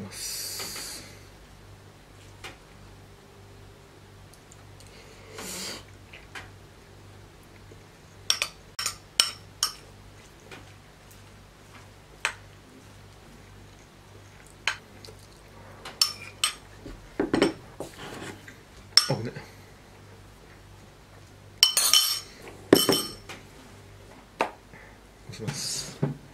ます。あねします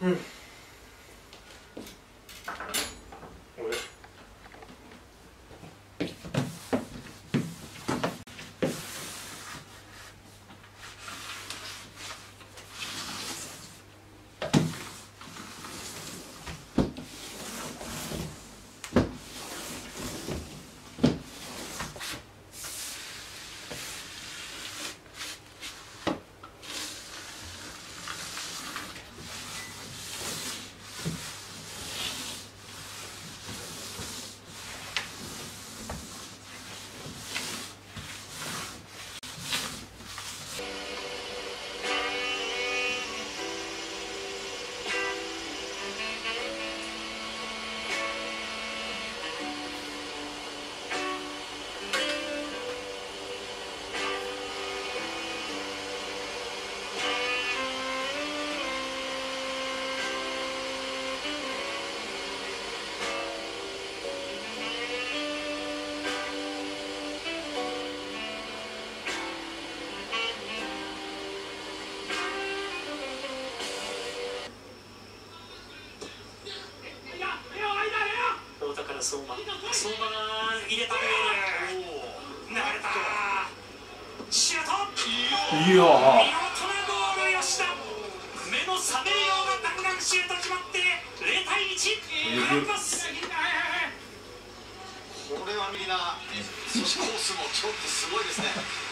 ういや見事なゴー。ル吉田目の覚めるような弾丸シュート決まって0対1フランコスこれはみんなそしてコースもちょっとすごいですね。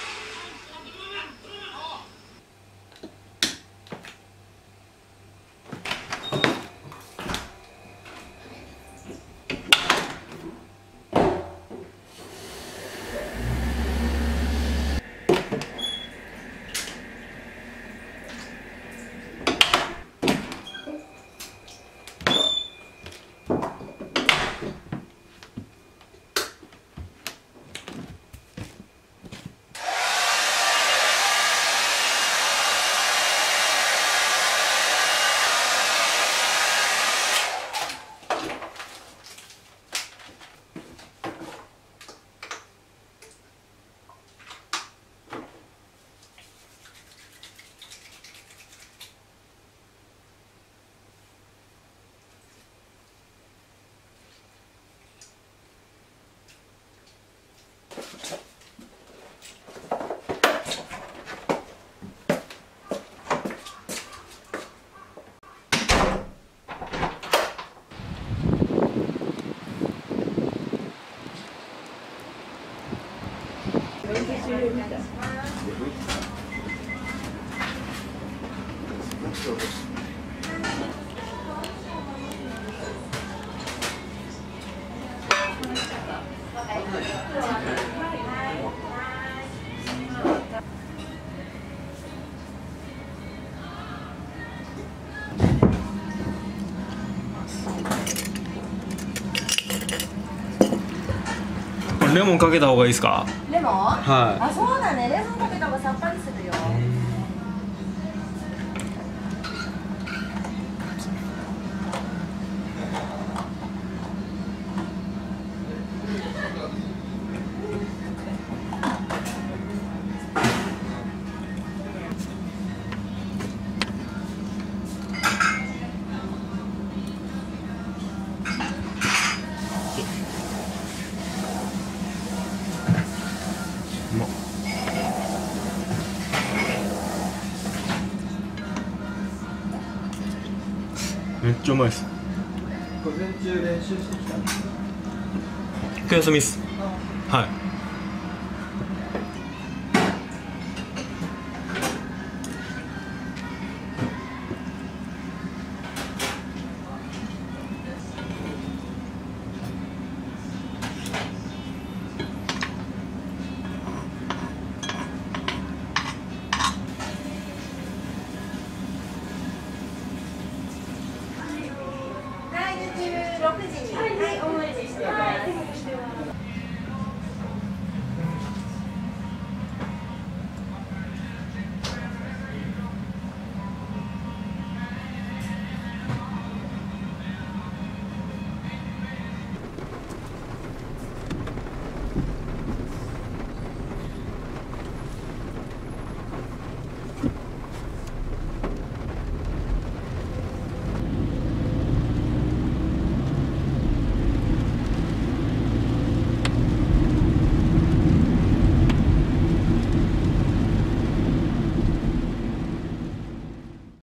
レモンかけた方がいいですか？レモン？はあそうだね。レモンかけた方がさっぱりするめっちゃうまいです。午前中練習してきたんです今日休みっす。はい